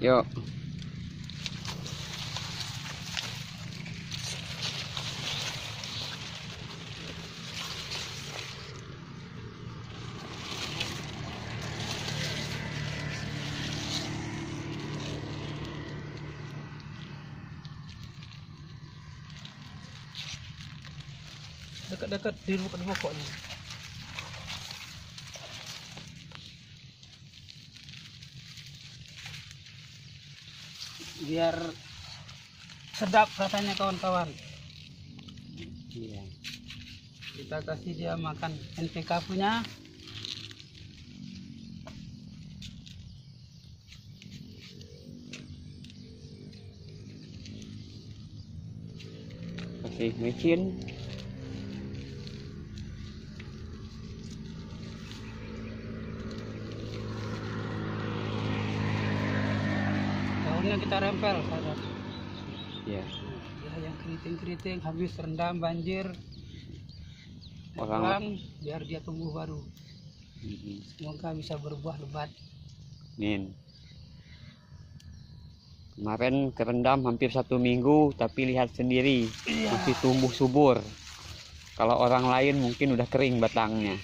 Yuk. Dekat-dekat di dekat pokok Biar sedap rasanya kawan-kawan. Iya. Kita kasih dia makan NPK punya. Kasih micin. Daunnya kita rempel saja. Iya. Ya, yang keriting-keriting habis rendam banjir. Orang- Orang biar dia tumbuh baru. Mm-mm. Semoga bisa berbuah lebat. Min. Kemarin kerendam hampir satu minggu, tapi lihat sendiri masih tumbuh subur. Kalau orang lain mungkin udah kering batangnya.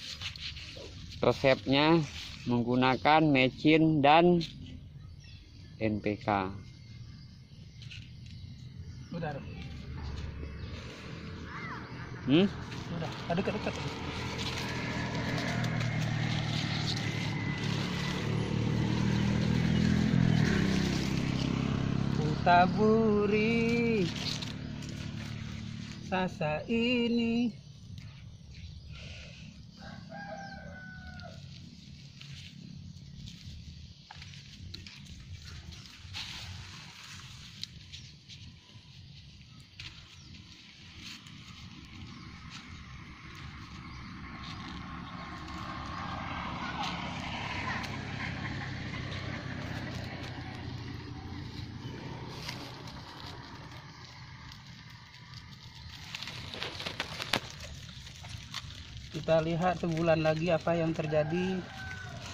Resepnya menggunakan mecin dan NPK. Udah, Hmm? udah, ada dekat-dekat. Kutaburi sasa ini kita lihat sebulan lagi apa yang terjadi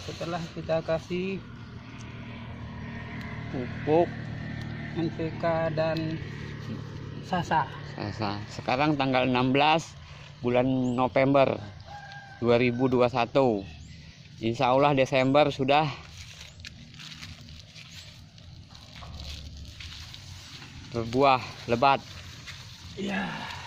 setelah kita kasih Pupuk NPK dan Sasa. Sasa. Sekarang tanggal 16 bulan November 2021. Insya Allah Desember sudah berbuah lebat. Ya.